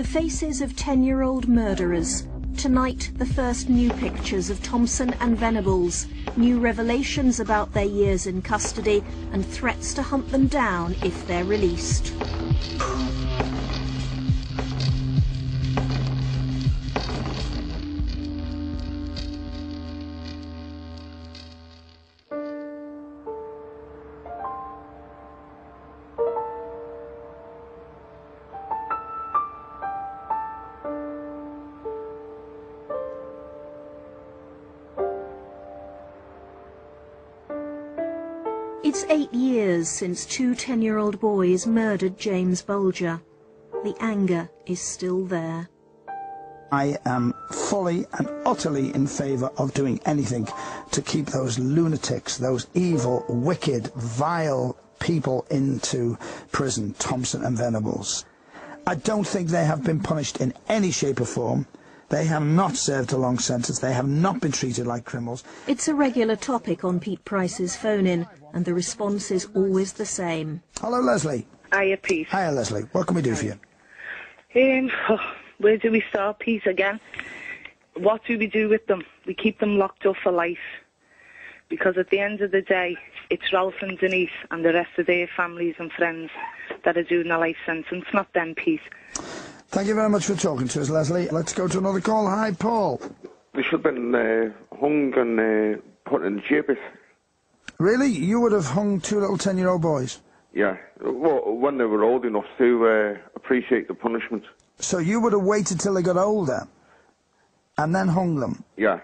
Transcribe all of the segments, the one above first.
The faces of 10-year-old murderers. Tonight, the first new pictures of Thompson and Venables. New revelations about their years in custody and threats to hunt them down if they're released. Since two 10-year-old boys murdered James Bulger. The anger is still there. I am fully and utterly in favour of doing anything to keep those lunatics, those evil, wicked, vile people into prison, Thompson and Venables. I don't think they have been punished in any shape or form. They have not served a long sentence. They have not been treated like criminals. It's a regular topic on Pete Price's phone-in, and the response is always the same. Hello, Leslie. Hiya, Pete. Hiya, Leslie. What can we do for you? Um, where do we start, Pete, again? What do we do with them? We keep them locked up for life. Because at the end of the day, it's Ralph and Denise and the rest of their families and friends that are doing a life sentence, not them, Pete. Thank you very much for talking to us, Leslie. Let's go to another call. Hi, Paul. They should have been uh, hung and uh, put in gibbet. Really? You would have hung two little 10-year-old boys? Yeah, well, when they were old enough to uh, appreciate the punishment. So you would have waited till they got older and then hung them? Yeah,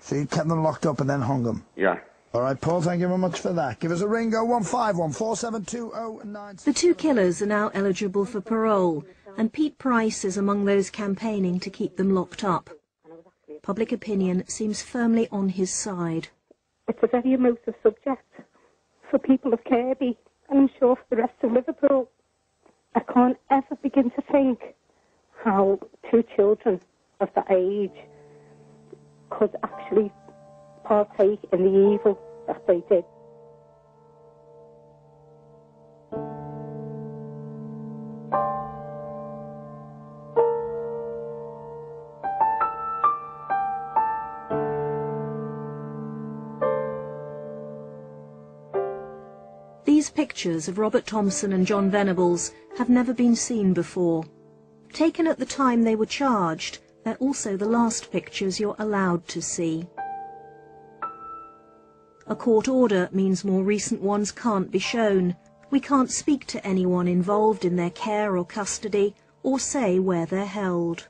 So you kept them locked up and then hung them? yeah. All right, Paul, thank you very much for that. Give us a ring, 0151 472 The two killers are now eligible for parole, and Pete Price is among those campaigning to keep them locked up. Public opinion seems firmly on his side. It's a very emotive subject for people of Kirkby, and I'm sure for the rest of Liverpool. I can't ever begin to think how two children of that age could actually partake in the evil that they did. Pictures of Robert Thompson and Jon Venables have never been seen before. Taken at the time they were charged, they're also the last pictures you're allowed to see. A court order means more recent ones can't be shown. We can't speak to anyone involved in their care or custody or say where they're held.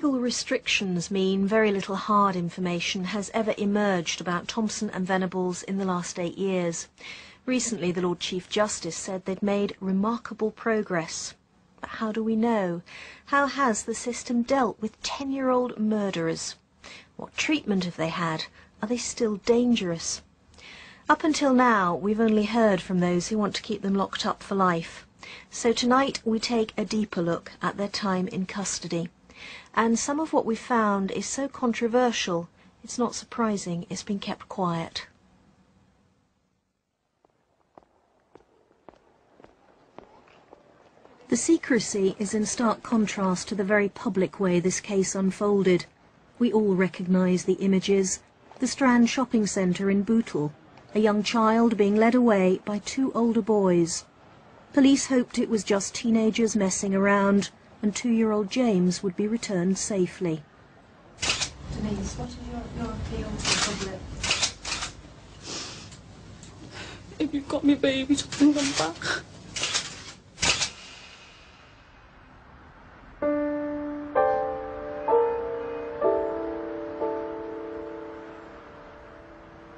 Legal restrictions mean very little hard information has ever emerged about Thompson and Venables in the last eight years. Recently, the Lord Chief Justice said they'd made remarkable progress. But how do we know? How has the system dealt with 10-year-old murderers? What treatment have they had? Are they still dangerous? Up until now, we've only heard from those who want to keep them locked up for life. So tonight we take a deeper look at their time in custody. And some of what we found is so controversial, it's not surprising it's been kept quiet. The secrecy is in stark contrast to the very public way this case unfolded. We all recognise the images. The Strand shopping centre in Bootle, a young child being led away by two older boys. Police hoped it was just teenagers messing around and two-year-old James would be returned safely. Denise, what is your, your appeal to the public? If you've got me babies, bring them back.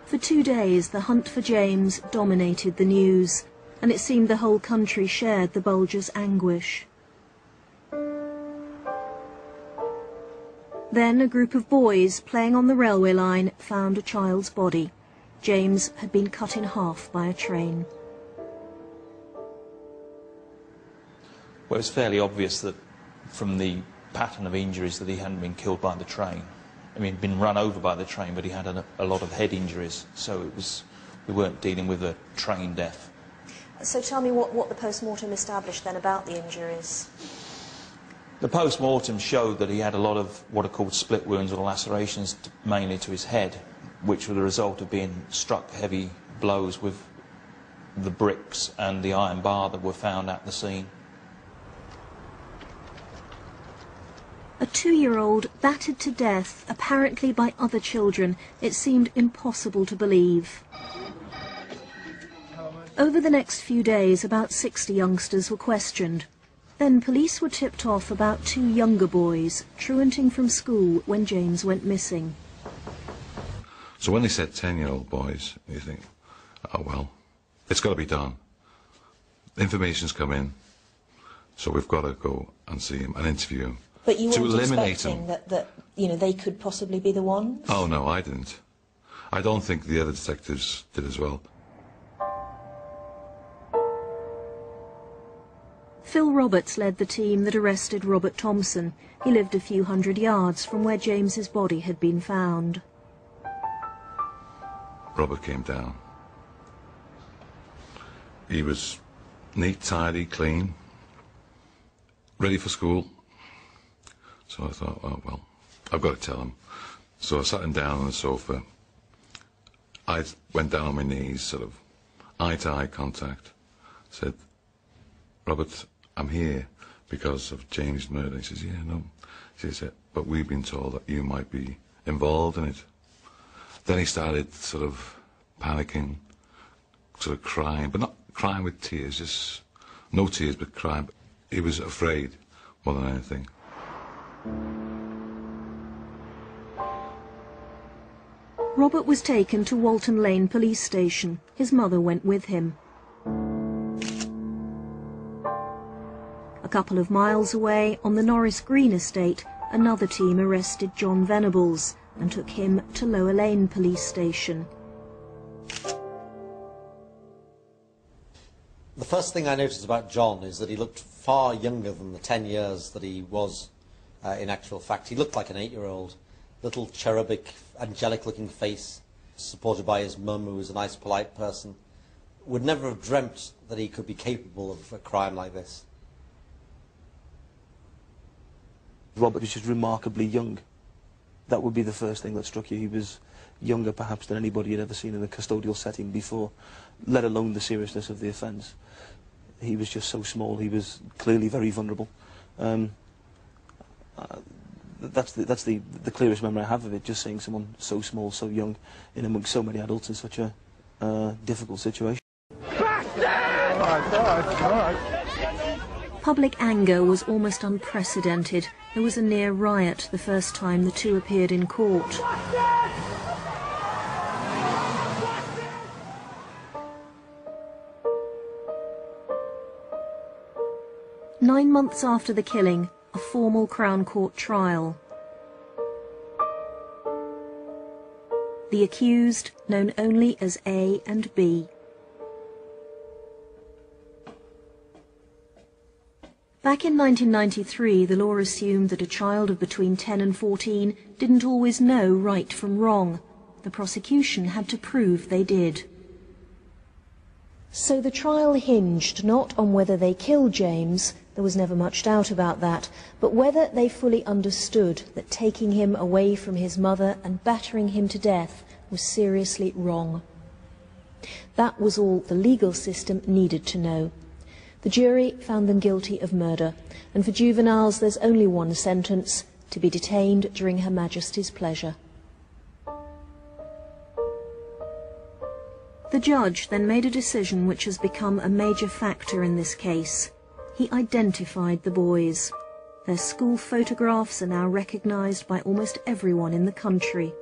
For two days, the hunt for James dominated the news, and it seemed the whole country shared the Bulger's anguish. Then a group of boys playing on the railway line found a child's body. James had been cut in half by a train. Well, it was fairly obvious that from the pattern of injuries that he hadn't been killed by the train. I mean, he'd been run over by the train, but he had a, a lot of head injuries, so it was we weren't dealing with a train death. So tell me what, what the post-mortem established then about the injuries. The post-mortem showed that he had a lot of what are called split wounds or lacerations, mainly to his head, which were the result of being struck heavy blows with the bricks and the iron bar that were found at the scene. A two-year-old battered to death, apparently by other children, it seemed impossible to believe. Over the next few days, about 60 youngsters were questioned. Then police were tipped off about two younger boys truanting from school when James went missing. So when they said 10 year old boys, you think, oh well, it's got to be done. Information's come in, so we've got to go and see him and interview him. But you to weren't eliminate expecting him. that, that you know they could possibly be the ones. Oh no, I didn't. I don't think the other detectives did as well. Phil Roberts led the team that arrested Robert Thompson. He lived a few hundred yards from where James's body had been found. Robert came down. He was neat, tidy, clean, ready for school. So I thought, oh, well, I've got to tell him. So I sat him down on the sofa. I went down on my knees, sort of eye to eye contact. Said, Robert, I'm here because of James' murder. He says, yeah, no. She said, but we've been told that you might be involved in it. Then he started sort of panicking, sort of crying, but not crying with tears, just no tears, but crying. He was afraid more than anything. Robert was taken to Walton Lane police station. His mother went with him. Couple of miles away, on the Norris Green estate, another team arrested Jon Venables and took him to Lower Lane police station. The first thing I noticed about Jon is that he looked far younger than the 10 years that he was uh, in actual fact. He looked like an eight-year-old, little cherubic, angelic-looking face, supported by his mum, who was a nice, polite person. Would never have dreamt that he could be capable of a crime like this. Robert was just remarkably young. That would be the first thing that struck you. He was younger perhaps than anybody you'd ever seen in a custodial setting before, let alone the seriousness of the offence. He was just so small, he was clearly very vulnerable. Um, uh, that's the, that's the, the clearest memory I have of it, just seeing someone so small, so young, in amongst so many adults in such a uh, difficult situation. Public anger was almost unprecedented. There was a near riot the first time the two appeared in court. Nine months after the killing, a formal Crown Court trial. The accused, known only as A and B. Back in 1993, the law assumed that a child of between 10 and 14 didn't always know right from wrong. The prosecution had to prove they did. So the trial hinged not on whether they killed James, there was never much doubt about that, but whether they fully understood that taking him away from his mother and battering him to death was seriously wrong. That was all the legal system needed to know. The jury found them guilty of murder, and for juveniles there's only one sentence, to be detained during Her Majesty's pleasure. The judge then made a decision which has become a major factor in this case. He identified the boys. Their school photographs are now recognised by almost everyone in the country.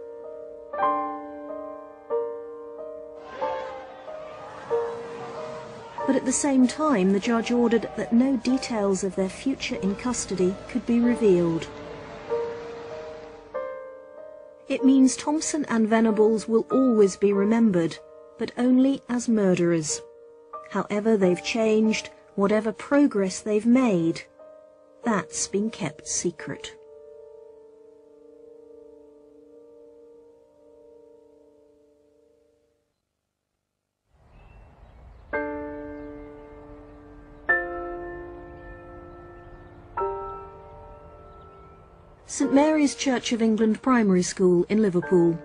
But at the same time, the judge ordered that no details of their future in custody could be revealed. It means Thompson and Venables will always be remembered, but only as murderers. However they've changed, whatever progress they've made, that's been kept secret. St Mary's Church of England Primary School in Liverpool.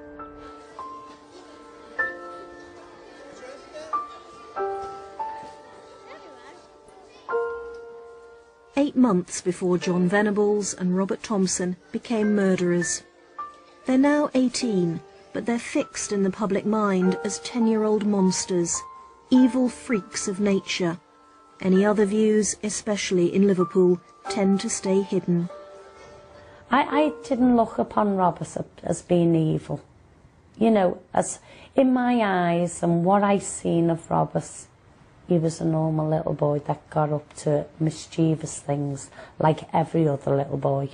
Eight months before Jon Venables and Robert Thompson became murderers. They're now 18, but they're fixed in the public mind as 10-year-old monsters, evil freaks of nature. Any other views, especially in Liverpool, tend to stay hidden. I, I didn't look upon Robert as being evil. You know, as in my eyes and what I seen of Robert, he was a normal little boy that got up to mischievous things like every other little boy.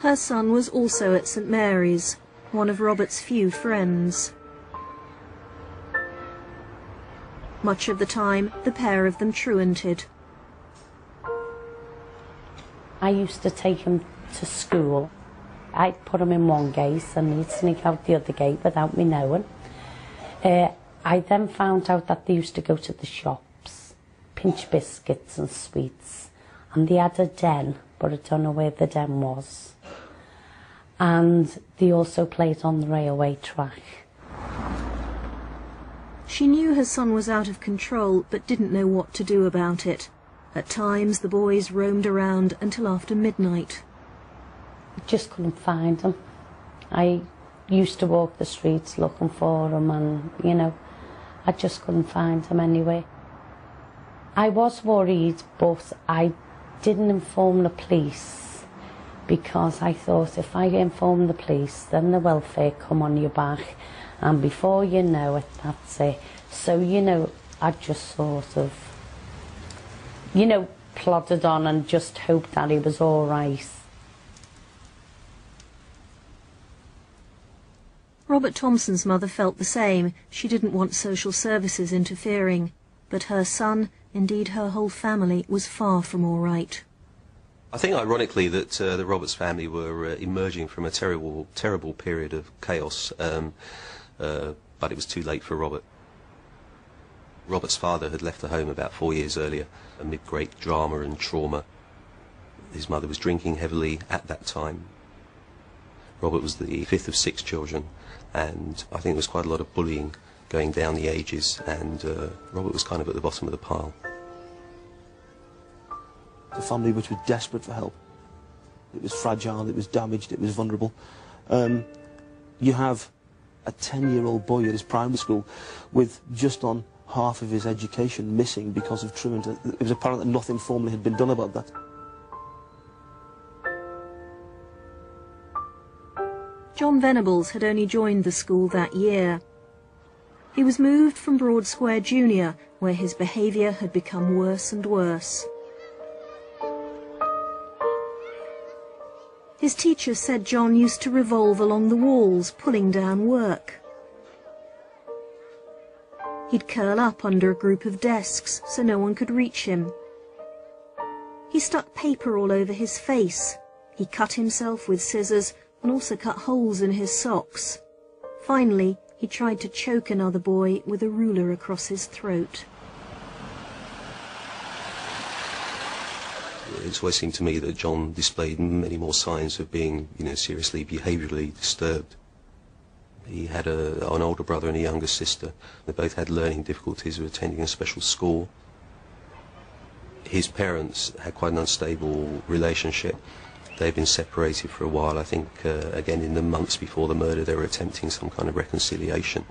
Her son was also at St Mary's, one of Robert's few friends. Much of the time, the pair of them truanted. I used to take him to school. I'd put him in one gate and he'd sneak out the other gate without me knowing. Uh, I then found out that they used to go to the shops, pinch biscuits and sweets, and they had a den, but I don't know where the den was. And they also played on the railway track. She knew her son was out of control, but didn't know what to do about it. At times, the boys roamed around until after midnight. I just couldn't find them. I used to walk the streets looking for them, and, you know, I just couldn't find them anyway. I was worried, but I didn't inform the police because I thought if I inform the police, then the welfare come on your back and before you know it, that's it. So, you know, I just sort of, you know, plodded on and just hoped that he was all right. Robert Thompson's mother felt the same. She didn't want social services interfering. But her son, indeed her whole family, was far from all right. I think, ironically, that uh, the Roberts family were uh, emerging from a terrible, terrible period of chaos. Um, uh, but it was too late for Robert. Robert's father had left the home about four years earlier amid great drama and trauma. His mother was drinking heavily at that time. Robert was the fifth of six children, and I think there was quite a lot of bullying going down the ages, and uh, Robert was kind of at the bottom of the pile. The family which was desperate for help. It was fragile, it was damaged, it was vulnerable. Um, you have a 10-year-old boy at his primary school with just on half of his education missing because of truant. It was apparent that nothing formally had been done about that. Jon Venables had only joined the school that year. He was moved from Broad Square Junior, where his behaviour had become worse and worse. His teacher said Jon used to revolve along the walls, pulling down work. He'd curl up under a group of desks so no one could reach him. He stuck paper all over his face. He cut himself with scissors and also cut holes in his socks. Finally, he tried to choke another boy with a ruler across his throat. It's always seemed to me that Jon displayed many more signs of being, you know, seriously behaviourally disturbed. He had a, an older brother and a younger sister. They both had learning difficulties, were attending a special school. His parents had quite an unstable relationship. They'd been separated for a while. I think, uh, again, in the months before the murder, they were attempting some kind of reconciliation.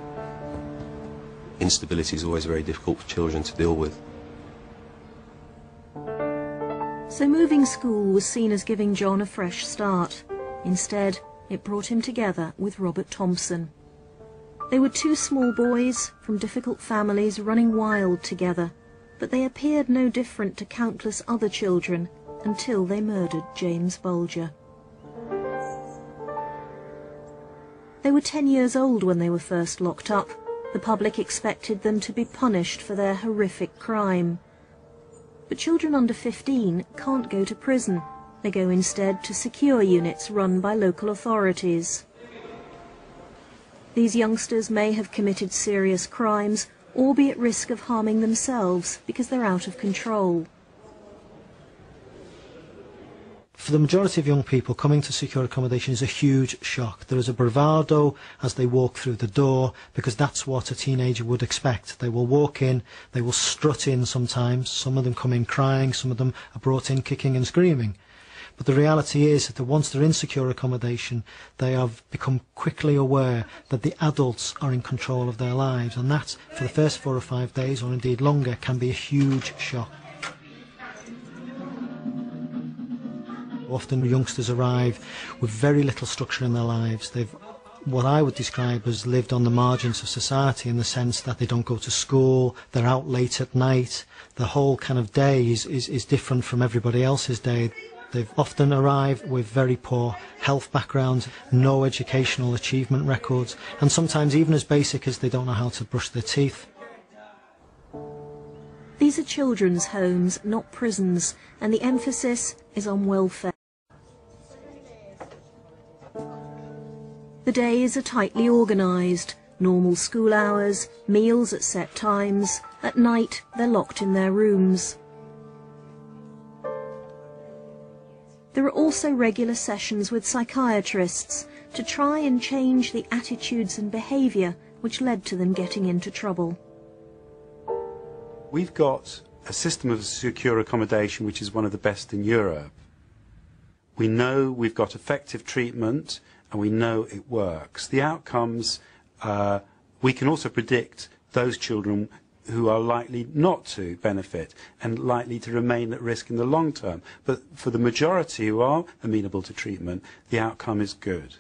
Instability is always very difficult for children to deal with. So moving school was seen as giving Jon a fresh start. Instead, it brought him together with Robert Thompson. They were two small boys from difficult families running wild together, but they appeared no different to countless other children until they murdered James Bulger. They were ten years old when they were first locked up. The public expected them to be punished for their horrific crime. But children under 15 can't go to prison. They go instead to secure units run by local authorities. These youngsters may have committed serious crimes or be at risk of harming themselves because they're out of control. For the majority of young people, coming to secure accommodation is a huge shock. There is a bravado as they walk through the door because that's what a teenager would expect. They will walk in, they will strut in sometimes. Some of them come in crying, some of them are brought in kicking and screaming. But the reality is that once they're in secure accommodation, they have become quickly aware that the adults are in control of their lives, and that, for the first four or five days, or indeed longer, can be a huge shock. Often youngsters arrive with very little structure in their lives. They've what I would describe as lived on the margins of society in the sense that they don't go to school, they're out late at night, the whole kind of day is, is, is different from everybody else's day. They've often arrived with very poor health backgrounds, no educational achievement records, and sometimes even as basic as they don't know how to brush their teeth. These are children's homes, not prisons, and the emphasis is on welfare. The days are tightly organised, normal school hours, meals at set times, at night they're locked in their rooms. There are also regular sessions with psychiatrists to try and change the attitudes and behaviour which led to them getting into trouble. We've got a system of secure accommodation which is one of the best in Europe. We know we've got effective treatment and we know it works. The outcomes, uh, we can also predict those children who are likely not to benefit and likely to remain at risk in the long term. But for the majority who are amenable to treatment, the outcome is good.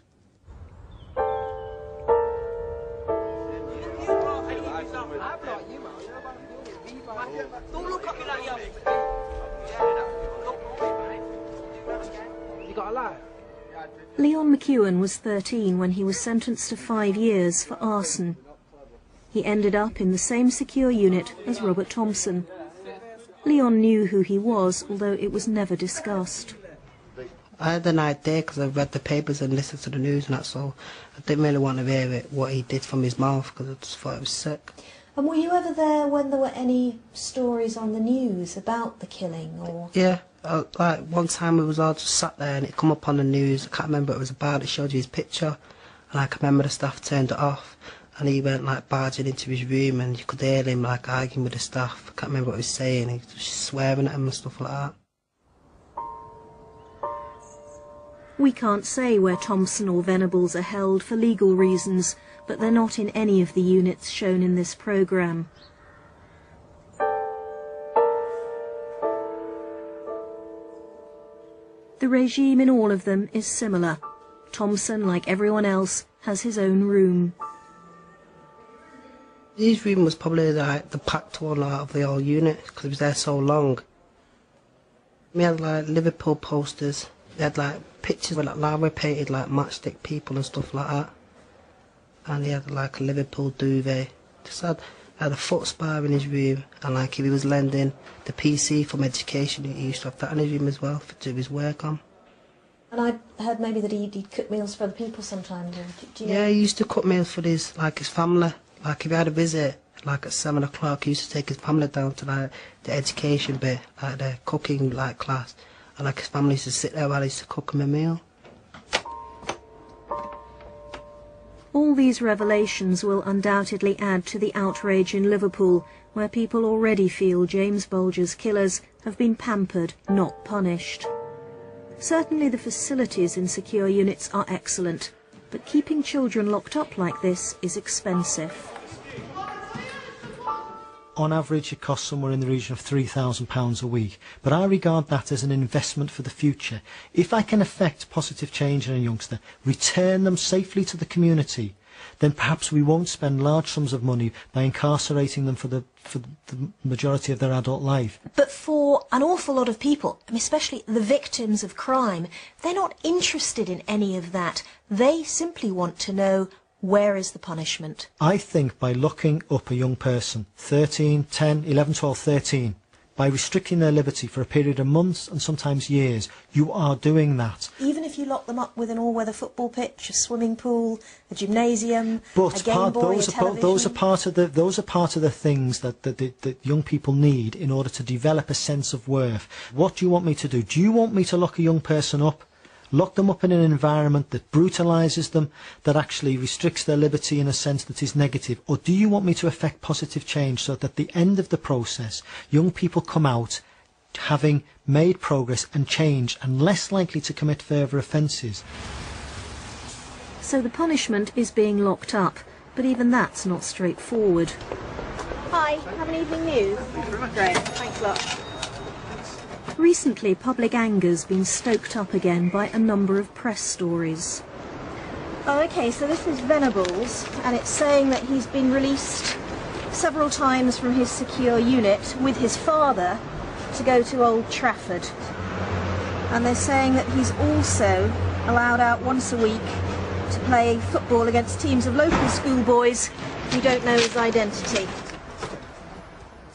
Leon McEwen was 13 when he was sentenced to five years for arson. He ended up in the same secure unit as Robert Thompson. Leon knew who he was, although it was never discussed. I had an idea because I've read the papers and listened to the news and that, so I didn't really want to hear it, what he did from his mouth because I just thought it was sick. And were you ever there when there were any stories on the news about the killing or? Yeah, uh, like one time we was all just sat there and it come up on the news. I can't remember what it was about. It showed you his picture, and I can remember the staff turned it off and he went like barging into his room and you could hear him like arguing with the staff. I can't remember what he was saying. He was swearing at him and stuff like that. We can't say where Thompson or Venables are held for legal reasons, but they're not in any of the units shown in this programme. The regime in all of them is similar. Thompson, like everyone else, has his own room. His room was probably like the packed one out of the whole unit because he was there so long. We had like Liverpool posters. We had like pictures with like lava painted like matchstick people and stuff like that. And he had like a Liverpool duvet. Just had had a foot spa in his room and like if he was lending the PC from education he used to have that in his room as well to do his work on. And I heard maybe that he'd, he'd cook meals for other people sometimes. Do know? Yeah, he used to cook meals for his like his family. Like if he had a visit, like at seven o'clock, he used to take his family down to like the education bit, like the cooking like class, and like his family used to sit there while he used to cook him a meal. All these revelations will undoubtedly add to the outrage in Liverpool, where people already feel James Bulger's killers have been pampered, not punished. Certainly the facilities in secure units are excellent, but keeping children locked up like this is expensive. On average, it costs somewhere in the region of £3,000 a week, but I regard that as an investment for the future. If I can effect positive change in a youngster, return them safely to the community, then perhaps we won't spend large sums of money by incarcerating them for the, for the majority of their adult life. But for an awful lot of people, especially the victims of crime, they're not interested in any of that. They simply want to know where is the punishment. I think by locking up a young person, 13, 10, 11, 12, 13, by restricting their liberty for a period of months and sometimes years, you are doing that. Even if you lock them up with an all-weather football pitch, a swimming pool, a gymnasium, But a Game part, Boy, those, a are, television. those are part of the those are part of the things that, that, that, that young people need in order to develop a sense of worth. What do you want me to do? Do you want me to lock a young person up? Lock them up in an environment that brutalises them, that actually restricts their liberty in a sense that is negative? Or do you want me to effect positive change so that at the end of the process, young people come out having made progress and change and less likely to commit further offences? So the punishment is being locked up, but even that's not straightforward. Hi, have an evening news? Great, thanks a lot. Recently, public anger's been stoked up again by a number of press stories. Oh, okay, so this is Venables, and it's saying that he's been released several times from his secure unit with his father to go to Old Trafford. And they're saying that he's also allowed out once a week to play football against teams of local schoolboys who don't know his identity.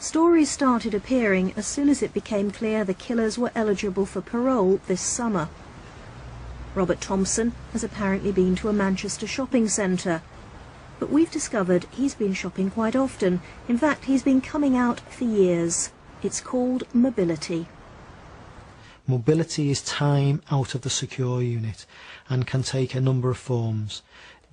Stories started appearing as soon as it became clear the killers were eligible for parole this summer. Robert Thompson has apparently been to a Manchester shopping centre, but we've discovered he's been shopping quite often. In fact, he's been coming out for years. It's called mobility. Mobility is time out of the secure unit and can take a number of forms.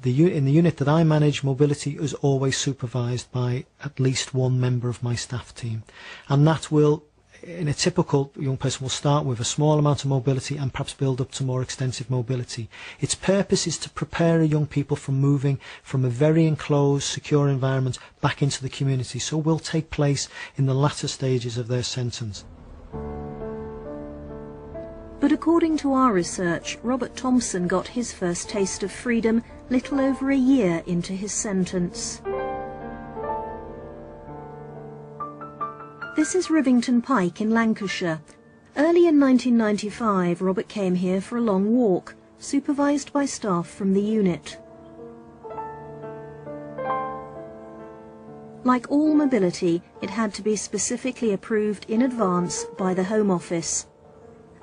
The, in the unit that I manage, mobility is always supervised by at least one member of my staff team. And that will, in a typical young person, will start with a small amount of mobility and perhaps build up to more extensive mobility. Its purpose is to prepare a young people from moving from a very enclosed, secure environment back into the community. So will take place in the latter stages of their sentence. But according to our research, Robert Thompson got his first taste of freedom little over a year into his sentence. This is Rivington Pike in Lancashire. Early in 1995, Robert came here for a long walk, supervised by staff from the unit. Like all mobility, it had to be specifically approved in advance by the Home Office.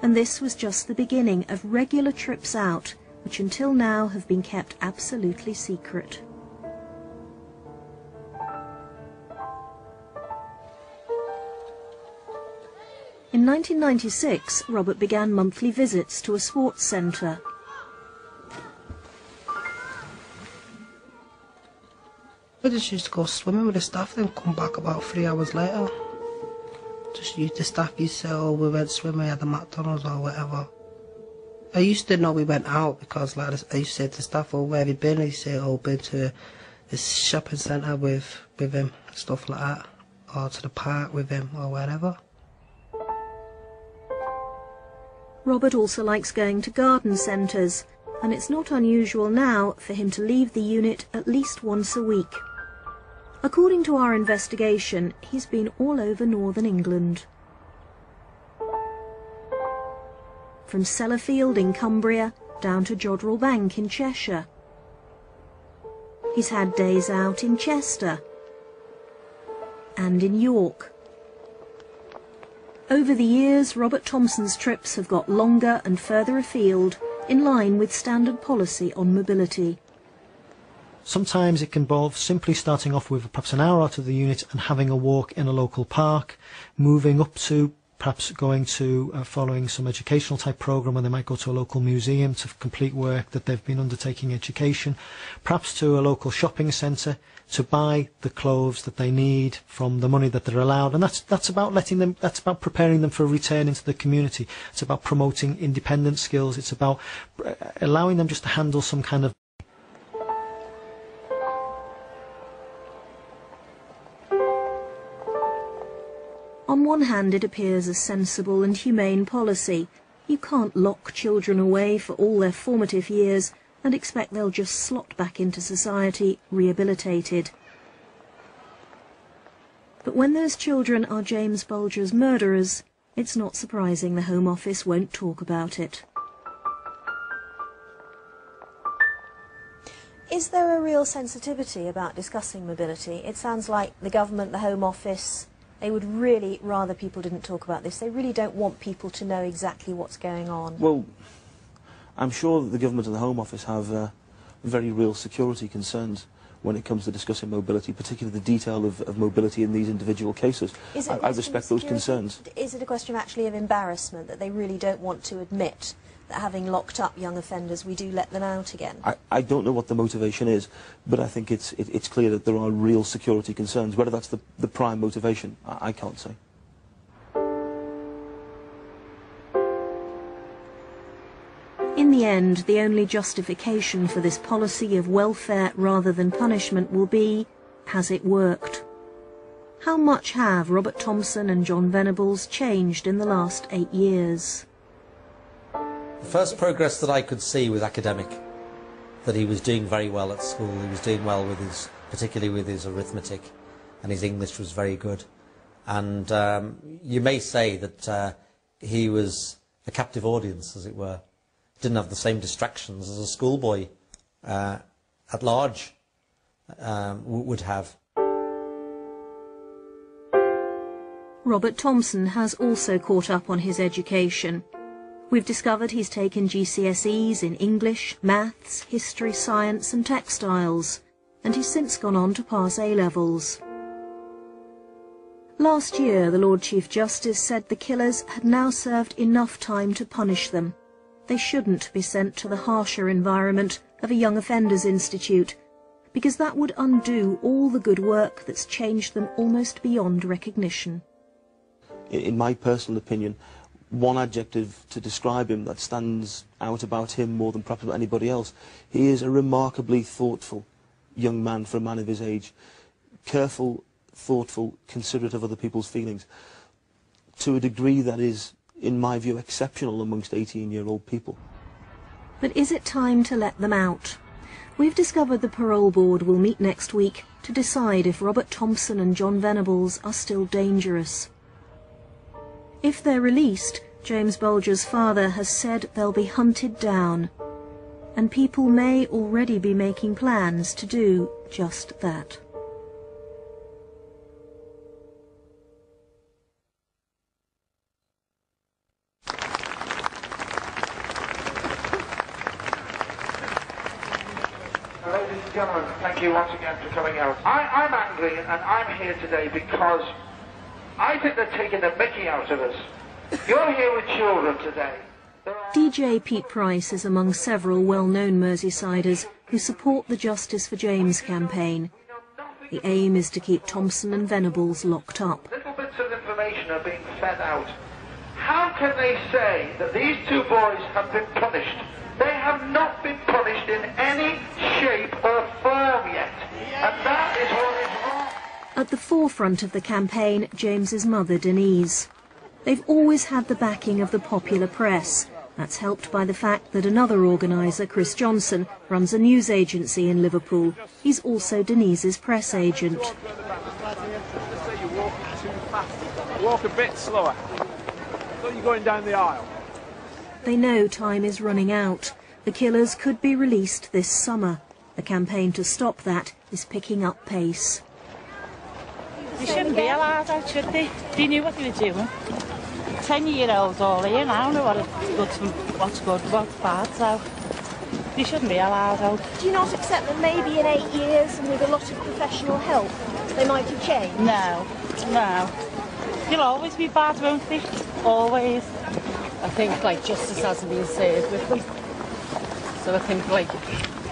And this was just the beginning of regular trips out, which until now have been kept absolutely secret. In 1996, Robert began monthly visits to a sports centre. We just used to go swimming with the staff, then come back about three hours later. Just used the staff used to oh, we went swimming at the McDonald's or whatever. I used to know we went out because, like, I used to say to staff, oh, where have you been? He say, oh, been to this shopping centre with with him, stuff like that, or to the park with him, or wherever. Robert also likes going to garden centres, and it's not unusual now for him to leave the unit at least once a week. According to our investigation, he's been all over northern England. From Sellafield in Cumbria down to Jodrell Bank in Cheshire. He's had days out in Chester and in York. Over the years, Robert Thompson's trips have got longer and further afield, in line with standard policy on mobility. Sometimes it can involve simply starting off with perhaps an hour out of the unit and having a walk in a local park, moving up to perhaps going to uh, following some educational type program where they might go to a local museum to complete work that they've been undertaking education, perhaps to a local shopping centre to buy the clothes that they need from the money that they're allowed. And that's that's about letting them that's about preparing them for a return into the community. It's about promoting independent skills. It's about uh, allowing them just to handle some kind of On one hand, it appears a sensible and humane policy. You can't lock children away for all their formative years and expect they'll just slot back into society rehabilitated. But when those children are James Bulger's murderers, it's not surprising the Home Office won't talk about it. Is there a real sensitivity about discussing mobility? It sounds like the government, the Home Office, They would really rather people didn't talk about this. They really don't want people to know exactly what's going on. Well, I'm sure that the government and the Home Office have uh, very real security concerns when it comes to discussing mobility, particularly the detail of, of mobility in these individual cases. Is it a I, I respect those concerns. Is it a question actually of embarrassment that they really don't want to admit that having locked up young offenders, we do let them out again? I, I don't know what the motivation is, but I think it's, it, it's clear that there are real security concerns. Whether that's the, the prime motivation, I, I can't say. In the end, the only justification for this policy of welfare rather than punishment will be, has it worked? How much have Robert Thompson and Jon Venables changed in the last eight years? The first progress that I could see was academic. That he was doing very well at school. He was doing well with his, particularly with his arithmetic, and his English was very good. And um, you may say that uh, he was a captive audience, as it were. Didn't have the same distractions as a schoolboy uh, at large um, would have. Robert Thompson has also caught up on his education. We've discovered he's taken GCSEs in English, maths, history, science and textiles, and he's since gone on to pass A-levels. Last year, the Lord Chief Justice said the killers had now served enough time to punish them. They shouldn't be sent to the harsher environment of a young offenders institute, because that would undo all the good work that's changed them almost beyond recognition. in, my personal opinion, one adjective to describe him that stands out about him more than perhaps about anybody else. He is a remarkably thoughtful young man for a man of his age. Careful, thoughtful, considerate of other people's feelings. To a degree that is, in my view, exceptional amongst 18-year-old people. But is it time to let them out? We've discovered the parole board will meet next week to decide if Robert Thompson and Jon Venables are still dangerous. If they're released, James Bulger's father has said they'll be hunted down, and people may already be making plans to do just that. Ladies and gentlemen, thank you once again for coming out. I, I'm angry and I'm here today because I think they're taking the mickey out of us. You're here with children today. DJ Pete Price is among several well-known Merseysiders who support the Justice for James campaign. The aim is to keep Thompson and Venables locked up. Little bits of information are being fed out. How can they say that these two boys have been punished? They have not been punished in any shape or form yet. And that is what is wrong. At the forefront of the campaign, James's mother, Denise. They've always had the backing of the popular press. That's helped by the fact that another organiser, Chris Johnson, runs a news agency in Liverpool. He's also Denise's press agent. Walk a bit slower. So you're going down the aisle. They know time is running out. The killers could be released this summer. The campaign to stop that is picking up pace. They shouldn't be allowed out, should they? They knew what they were doing. Ten-year-olds all here now know what it's good what's good, what's bad, so they shouldn't be allowed out. Do you not accept that maybe in eight years and with a lot of professional help they might have changed? No, no. They'll always be bad, won't they? Always. I think like justice hasn't been served with them. So I think like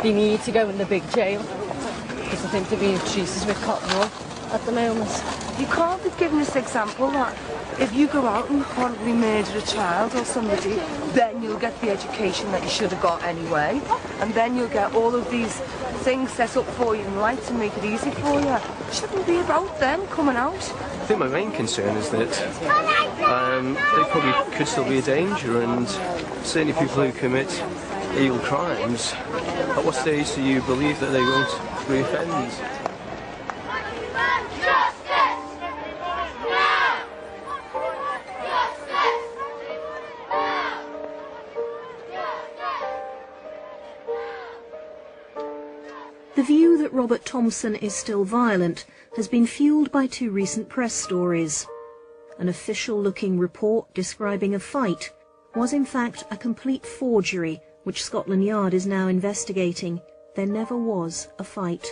they need to go in the big jail because I think they're being treated with cotton wool at the moment. You can't be giving this example that if you go out and horribly murder a child or somebody, then you'll get the education that you should have got anyway, and then you'll get all of these things set up for you in life to make it easy for you. It shouldn't be about them coming out. I think my main concern is that um, they probably could still be a danger, and certainly people who commit evil crimes, at what stage do you believe that they won't reoffend? View that Robert Thompson is still violent has been fueled by two recent press stories. An official-looking report describing a fight was in fact a complete forgery, which Scotland Yard is now investigating. There never was a fight.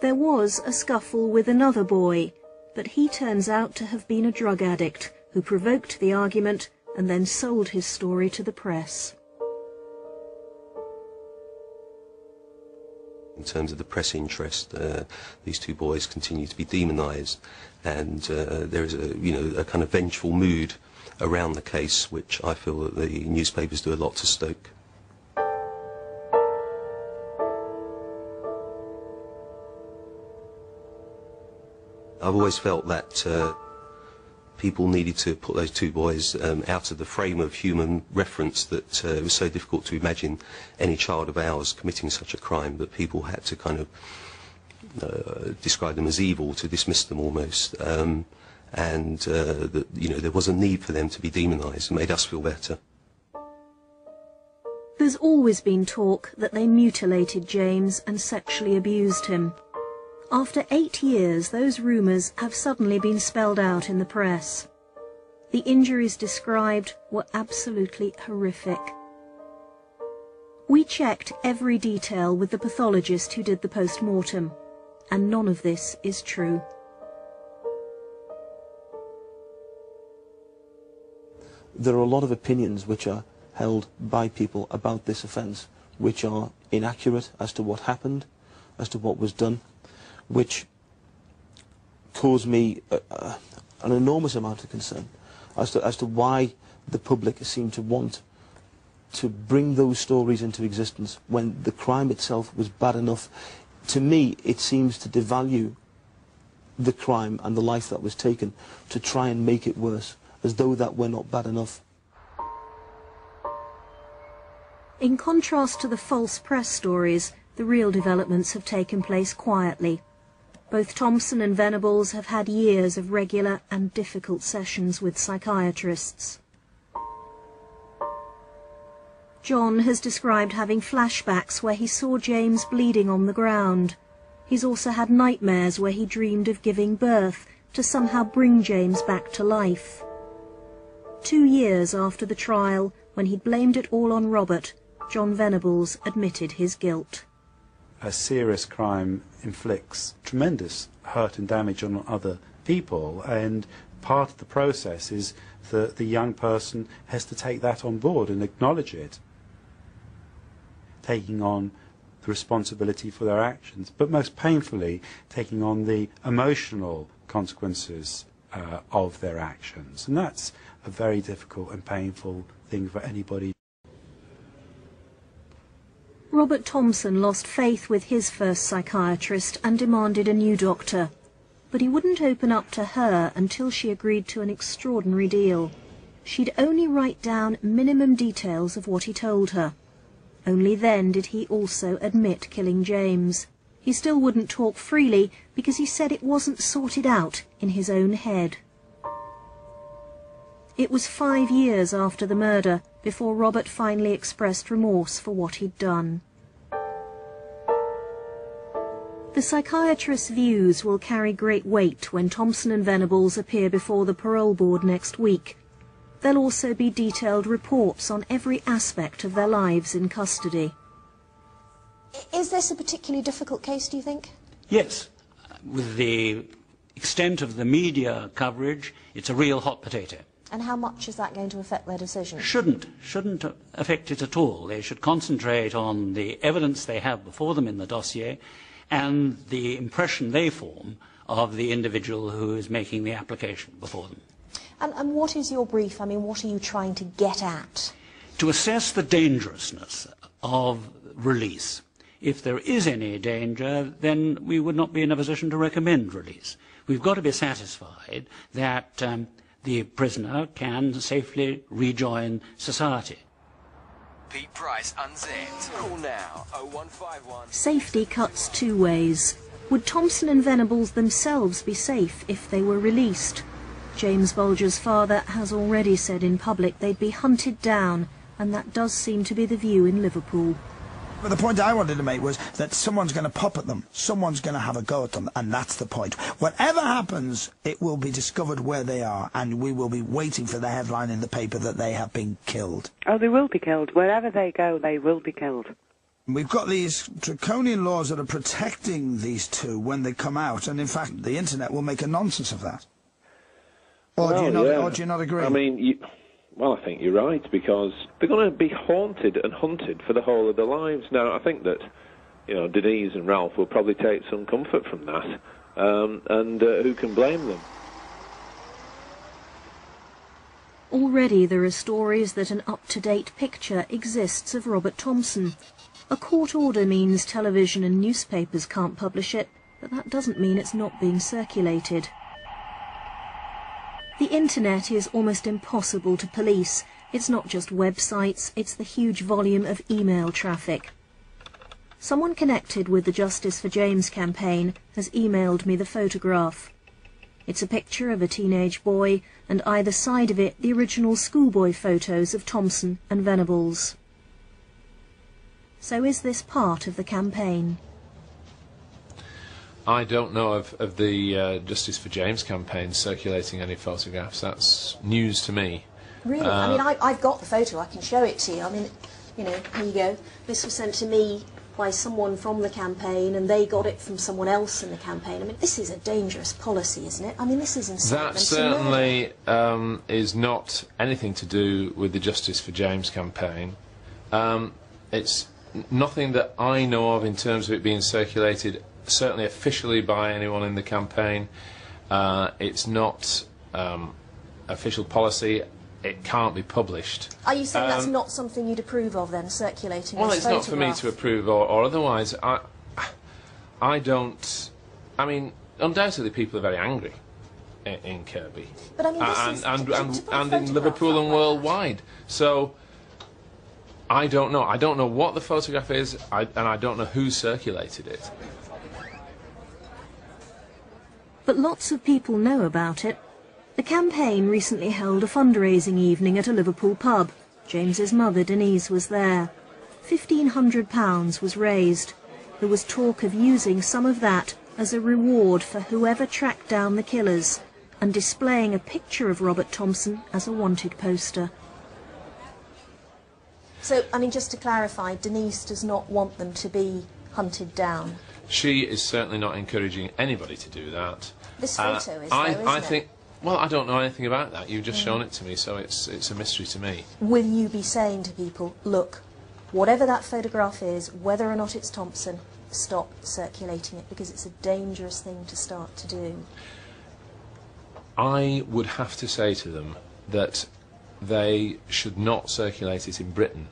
There was a scuffle with another boy, but he turns out to have been a drug addict who provoked the argument and then sold his story to the press. In terms of the press interest, uh, these two boys continue to be demonised, and uh, there is a you know a kind of vengeful mood around the case, which I feel that the newspapers do a lot to stoke. I've always felt that uh, people needed to put those two boys um, out of the frame of human reference that uh, it was so difficult to imagine any child of ours committing such a crime that people had to kind of uh, describe them as evil, to dismiss them almost. Um, and uh, that, you know, there was a need for them to be demonised. It made us feel better. There's always been talk that they mutilated James and sexually abused him. After eight years, those rumours have suddenly been spelled out in the press. The injuries described were absolutely horrific. We checked every detail with the pathologist who did the post-mortem, and none of this is true. There are a lot of opinions which are held by people about this offence which are inaccurate as to what happened, as to what was done, which caused me uh, uh, an enormous amount of concern as to, as to why the public seemed to want to bring those stories into existence when the crime itself was bad enough. To me, it seems to devalue the crime and the life that was taken to try and make it worse, as though that were not bad enough. In contrast to the false press stories, the real developments have taken place quietly. Both Thompson and Venables have had years of regular and difficult sessions with psychiatrists. Jon has described having flashbacks where he saw James bleeding on the ground. He's also had nightmares where he dreamed of giving birth to somehow bring James back to life. Two years after the trial, when he'd blamed it all on Robert, Jon Venables admitted his guilt. A serious crime inflicts tremendous hurt and damage on other people, and part of the process is that the young person has to take that on board and acknowledge it, taking on the responsibility for their actions, but most painfully taking on the emotional consequences uh, of their actions. And that's a very difficult and painful thing for anybody. Robert Thompson lost faith with his first psychiatrist and demanded a new doctor. But he wouldn't open up to her until she agreed to an extraordinary deal. She'd only write down minimum details of what he told her. Only then did he also admit killing James. He still wouldn't talk freely because he said it wasn't sorted out in his own head. It was five years after the murder before Robert finally expressed remorse for what he'd done. The psychiatrist's views will carry great weight when Thompson and Venables appear before the parole board next week. There'll also be detailed reports on every aspect of their lives in custody. Is this a particularly difficult case, do you think? Yes. With the extent of the media coverage, it's a real hot potato. And how much is that going to affect their decision? Shouldn't, shouldn't affect it at all. They should concentrate on the evidence they have before them in the dossier and the impression they form of the individual who is making the application before them. And, and what is your brief? I mean, what are you trying to get at? To assess the dangerousness of release. If there is any danger, then we would not be in a position to recommend release. We've got to be satisfied that um, the prisoner can safely rejoin society. Pete Price unzipped. Call now 0151. Safety cuts two ways. Would Thompson and Venables themselves be safe if they were released? James Bulger's father has already said in public they'd be hunted down, and that does seem to be the view in Liverpool. But the point I wanted to make was that someone's going to pop at them. Someone's going to have a go at them, and that's the point. Whatever happens, it will be discovered where they are, and we will be waiting for the headline in the paper that they have been killed. Oh, they will be killed. Wherever they go, they will be killed. We've got these draconian laws that are protecting these two when they come out, and in fact, the internet will make a nonsense of that. Or, do, you not, yeah. or do you not agree? I mean, you, well, I think you're right because they're going to be haunted and hunted for the whole of their lives. Now, I think that you know Denise and Ralph will probably take some comfort from that, um, and uh, who can blame them? Already there are stories that an up-to-date picture exists of Robert Thompson. A court order means television and newspapers can't publish it, but that doesn't mean it's not being circulated. The internet is almost impossible to police. It's not just websites, it's the huge volume of email traffic. Someone connected with the Justice for James campaign has emailed me the photograph. It's a picture of a teenage boy, and either side of it the original schoolboy photos of Thompson and Venables. So is this part of the campaign? I don't know of, of the uh, Justice for James campaign circulating any photographs. That's news to me. Really? Uh, I mean, I, I've got the photo. I can show it to you. I mean, you know, here you go. This was sent to me by someone from the campaign, and they got it from someone else in the campaign. I mean, this is a dangerous policy, isn't it? I mean, this is incitement That certainly um, is not anything to do with the Justice for James campaign. Um, it's nothing that I know of in terms of it being circulated, certainly officially by anyone in the campaign. Uh, it's not um, official policy. It can't be published. Are you saying that's Um, not something you'd approve of then, circulating Well, it's not for me to approve or, or otherwise. I, I don't. I mean, undoubtedly, people are very angry in, in Kirkby, But I mean, and is and and, and in Liverpool and worldwide. So. I don't know. I don't know what the photograph is, I, and I don't know who circulated it. But lots of people know about it. The campaign recently held a fundraising evening at a Liverpool pub. James's mother, Denise, was there. £1,500 was raised. There was talk of using some of that as a reward for whoever tracked down the killers and displaying a picture of Robert Thompson as a wanted poster. So, I mean, just to clarify, Denise does not want them to be hunted down. She is certainly not encouraging anybody to do that. This Uh, photo is, I, though, I it? think. Well, I don't know anything about that. You've just Mm. shown it to me, so it's it's a mystery to me. Will you be saying to people, look, whatever that photograph is, whether or not it's Thompson, stop circulating it because it's a dangerous thing to start to do? I would have to say to them that they should not circulate it in Britain.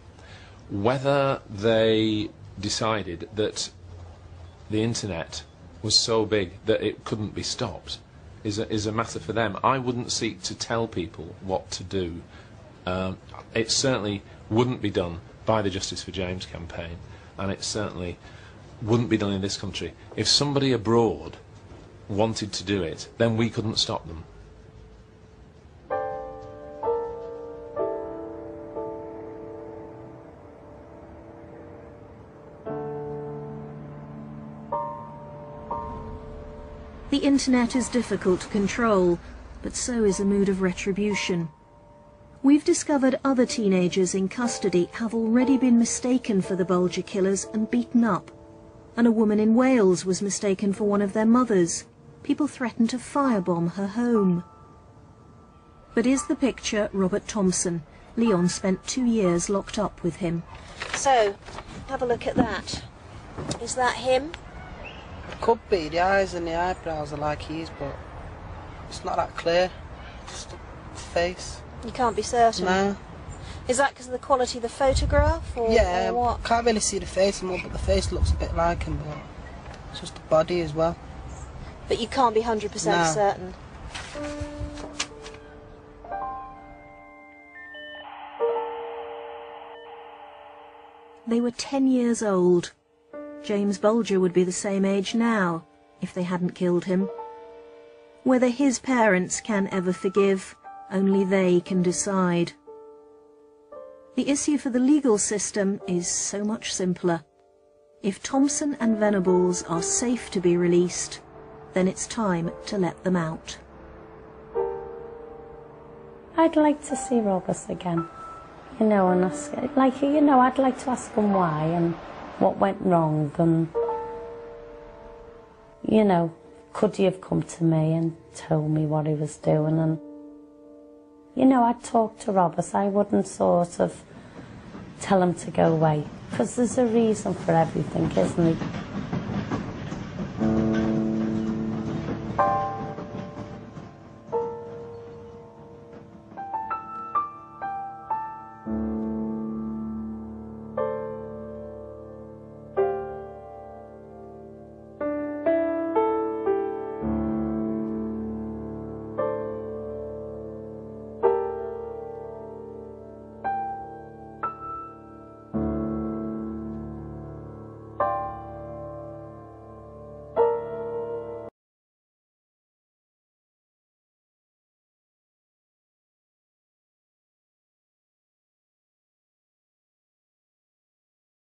Whether they decided that the internet was so big that it couldn't be stopped is a, is a matter for them. I wouldn't seek to tell people what to do. Um, it certainly wouldn't be done by the Justice for James campaign, and it certainly wouldn't be done in this country. If somebody abroad wanted to do it, then we couldn't stop them. The internet is difficult to control, but so is a mood of retribution. We've discovered other teenagers in custody have already been mistaken for the Bulger killers and beaten up. And a woman in Wales was mistaken for one of their mothers. People threatened to firebomb her home. But is the picture Robert Thompson? Leon spent two years locked up with him. So, have a look at that. Is that him? Could be. The eyes and the eyebrows are like his, but it's not that clear. Just the face. You can't be certain. No. Is that because of the quality of the photograph, or, yeah, or what? can't really see the face more, but the face looks a bit like him, but it's just the body as well. But you can't be 100% No. certain. They were ten years old. James Bulger would be the same age now, if they hadn't killed him. Whether his parents can ever forgive, only they can decide. The issue for the legal system is so much simpler. If Thompson and Venables are safe to be released, then it's time to let them out. I'd like to see Roberts again, you know, and ask, like, you know, I'd like to ask him why and what went wrong and, you know, could he have come to me and told me what he was doing and, you know, I'd talk to Roberts. I wouldn't sort of tell him to go away because there's a reason for everything, isn't there?